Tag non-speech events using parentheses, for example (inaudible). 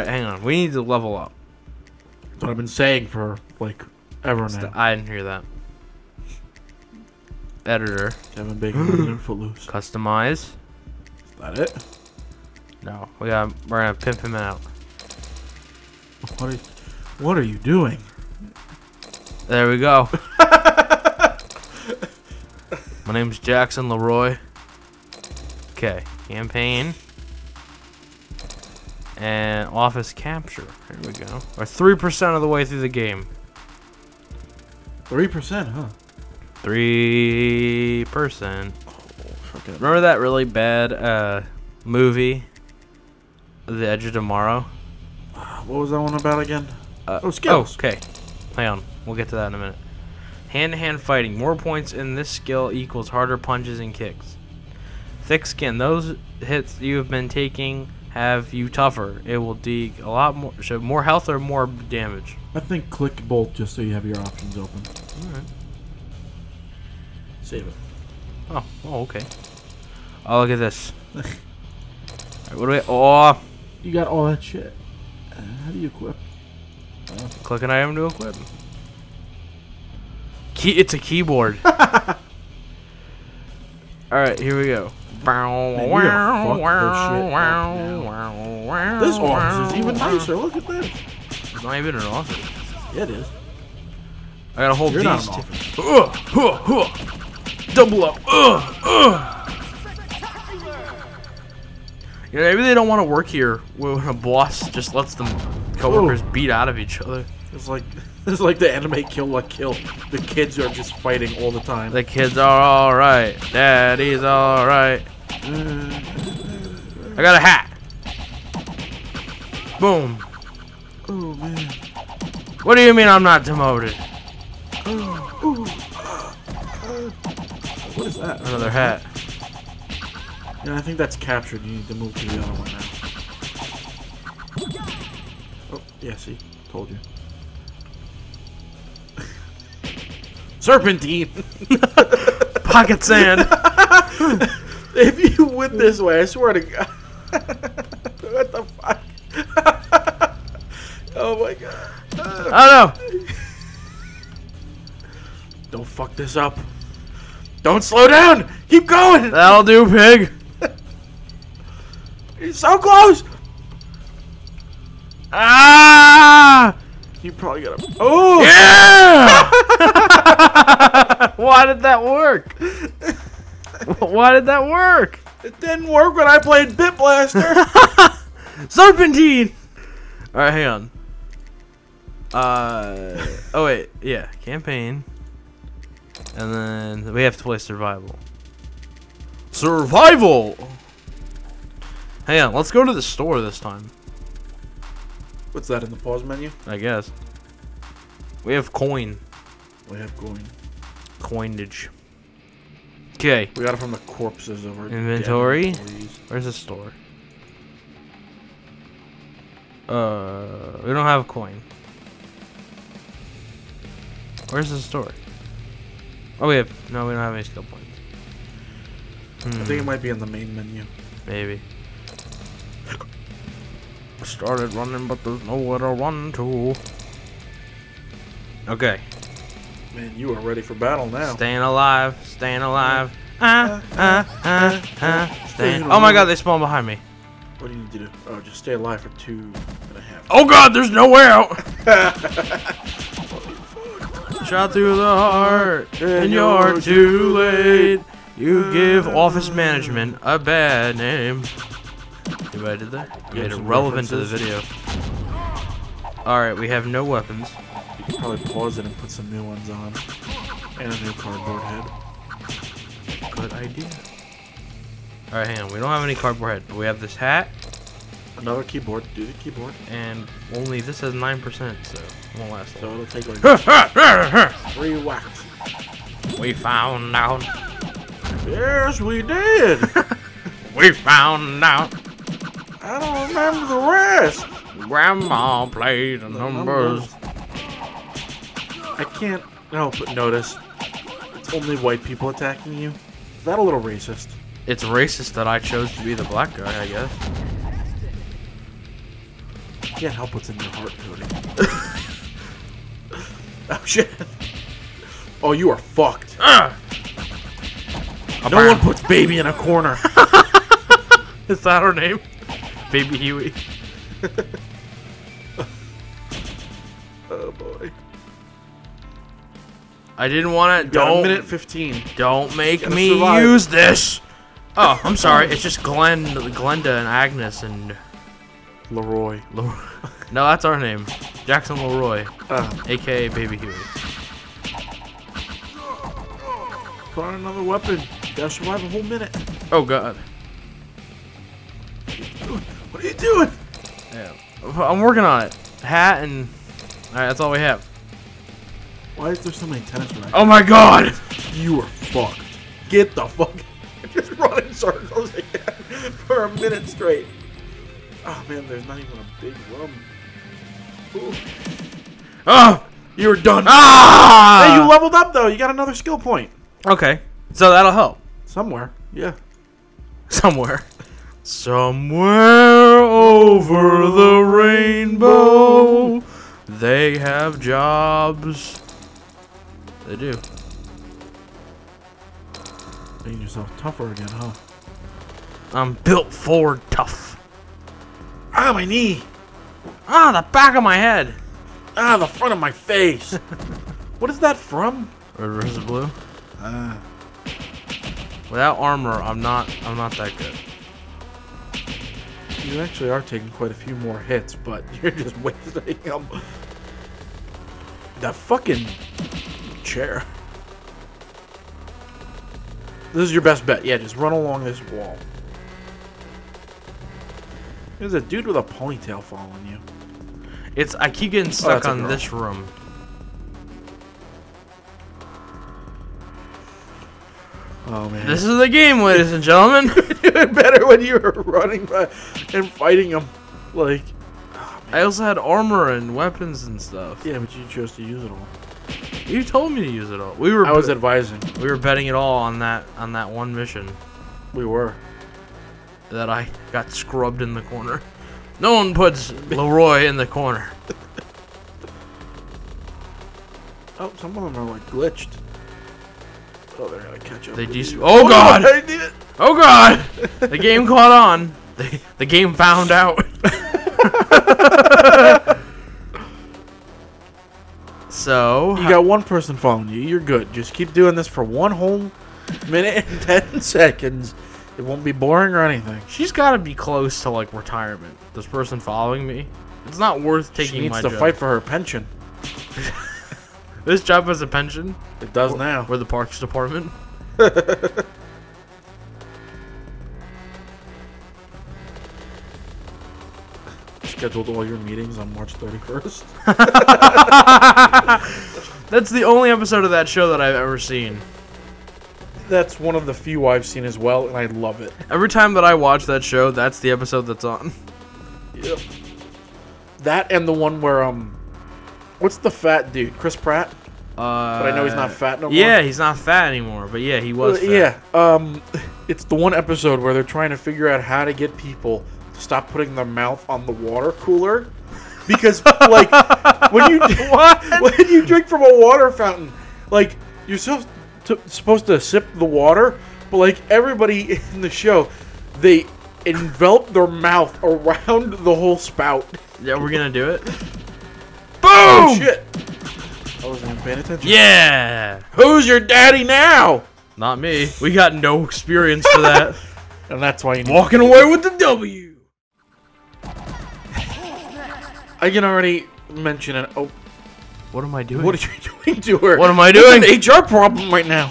Right, hang on. We need to level up. That's what I've been saying for like ever now. I didn't hear that. Editor. Kevin Bacon Footloose. (gasps) Customize. Is that it? No, we got. We're gonna pimp him out. What are you, what are you doing? There we go. (laughs) My name's Jackson Leroy. Okay, campaign. And office capture. There we go. We're 3% of the way through the game. Three percent, huh? 3%. Fucking Remember that really bad uh, movie? The Edge of Tomorrow? What was that one about again? Uh, Oh, skills. Oh, okay. Hang on. We'll get to that in a minute. Hand to hand fighting. More points in this skill equals harder punches and kicks. Thick skin. Those hits you have been taking have you tougher. It will dig a lot more. so more health or more damage. I think click both just so you have your options open. Alright. Save it. Oh, oh, okay. Oh, look at this. (laughs) Alright, what do we. Oh! You got all that shit. Uh, how do you equip? Click an item to equip. Key. It's a keyboard. (laughs) Alright, here we go. Man, we are fucked this shit This office is even nicer. Look at this. It's not even an office. Yeah, it is. I gotta hold You're not these. an two- office. Ugh, huh, huh. Double up. Ugh, ugh. Yeah, maybe they don't want to work here when a boss just lets them coworkers beat out of each other. It's like (laughs) it's like the anime Kill La Kill. The kids are just fighting all the time. The kids are all right. Daddy's all right. I got a hat. Boom. oh man. What do you mean I'm not demoted? What is that? Another hat. Yeah, I think that's captured. You need to move to the other one now. Oh, yeah, see? Told you. Serpentine! (laughs) Pocket sand. (laughs) if you went this way, I swear to God. (laughs) what the fuck? oh my god. I don't know. Don't fuck this up. Don't slow down! Keep going! That'll do, pig. You're so close! Ah! You probably gotta. Oh! Yeah! Why did that work? (laughs) Why did that work? It didn't work when I played Bit Blaster! (laughs) Serpentine! Alright, hang on. Uh, oh wait, yeah, campaign. And then we have to play survival. Survival! Hang on, let's go to the store this time, What's that in the pause menu? I guess. We have coin. We have going. Coinage. Okay, We got it from the corpses over Inventory? Where's the store? Uh, we don't have a coin. Where's the store? Oh, we have. No, we don't have any skill points. I think Hmm, it might be in the main menu. maybe. (coughs) Started running, but there's nowhere to run to. Okay, Man, you are ready for battle now. staying alive, staying alive. Ah, ah, ah, ah, staying. Oh my god, they spawned behind me. What do you need to do? Oh, just stay alive for two and a half. Oh god, there's no way out! (laughs) Shot through the heart, and you're too late. You give office management a bad name. See what I did there? I made it relevant to the video. Alright, we have no weapons. Probably pause it and put some new ones on. And a new cardboard head. Good idea. Alright, hang on. We don't have any cardboard head, but we have this hat, Another keyboard. Do the keyboard. and only this has 9%, so it won't last So long. it'll take like (laughs) three whacks. we found out. Yes, we did! (laughs) We found out. I don't remember the rest. Grandma played the numbers. I can't help but notice it's only white people attacking you. Is that a little racist? It's racist that I chose to be the black guy, I guess. Can't help what's in your heart, Cody. (laughs) (laughs) oh shit. Oh, you are fucked. Ah! No one puts baby in a corner. (laughs) Is that her name? Baby Huey. oh boy. I didn't want to. Don't minute 15. don't make Gotta me survive. use this. Oh, I'm sorry. It's just Glenn, Glenda, and Agnes, and Leroy. Lor- (laughs) no, that's our name. Jackson Leroy, Uh, aka Baby Huey. put on another weapon. Gotta survive a whole minute. Oh God. What are you doing? Yeah. I'm working on it. Hat and. Alright, that's all we have. Why is there so many tennis rackets? Oh my God! You are fucked. Get the fuck. (laughs) Just run in circles again (laughs) for a minute straight. Oh man, there's not even a big room. Ooh. Oh! You're done. Ah! Hey, you leveled up though. You got another skill point Okay, so that'll help somewhere. Yeah. (laughs) somewhere. Somewhere over the rainbow, they have jobs. They do. Making yourself tougher again, huh? I'm built for tough. Ah, my knee. Ah, the back of my head. Ah, the front of my face. (laughs) what is that from? Red versus blue. Uh, Without armor, I'm not. I'm not that good. you actually are taking quite a few more hits, but (laughs) you're just wasting them. That fucking chair. This is your best bet. Yeah, just run along this wall. There's a dude with a ponytail following you. It's. I keep getting oh, stuck that's a on this room. Oh man. This is the game, ladies and gentlemen. (laughs) doing better when you were running by and fighting him. Like, oh, I also had armor and weapons and stuff. yeah, but you chose to use it all. You told me to use it all. We were I was advising. we were betting it all on that on that one mission We were. that I got scrubbed in the corner. No one puts Leroy in the corner. Oh, some of them are like glitched. Oh, they're gonna catch up. They de- you. Oh, oh God! I did it. Oh God! The (laughs) game caught on. The, the game found out. (laughs) so You got one person following you. You're good. Just keep doing this for one whole minute and (laughs) ten seconds. It won't be boring or anything. she's got to be close to like retirement. This person following me. It's not worth taking She needs my to job. fight for her pension. (laughs) This job has a pension. It does now. We're the Parks Department. (laughs) Scheduled all your meetings on March 31st. (laughs) (laughs) That's the only episode of that show that I've ever seen. That's one of the few I've seen as well, and I love it. Every time that I watch that show, that's the episode that's on. Yep. That and the one where um, what's the fat dude? Chris Pratt. Uh, But I know he's not fat no more. Yeah, he's not fat anymore. But yeah, he was. Uh, fat. yeah. Um, (laughs) it's the one episode where they're trying to figure out how to get people to stop putting their mouth on the water cooler, because like when you (laughs) What? (laughs) when you drink from a water fountain, like you're so to, supposed to sip the water, but like everybody in the show, they envelop their mouth around the whole spout. Yeah, we're gonna do it. (laughs) Oh, Boom! Oh shit! I wasn't paying attention. Yeah. Who's your daddy now? Not me. We got no experience for that. And that's why you need. Walking away with the W. I can already mention it. Oh, What am I doing? what are you (laughs) doing to her? What am I doing? an HR problem right now.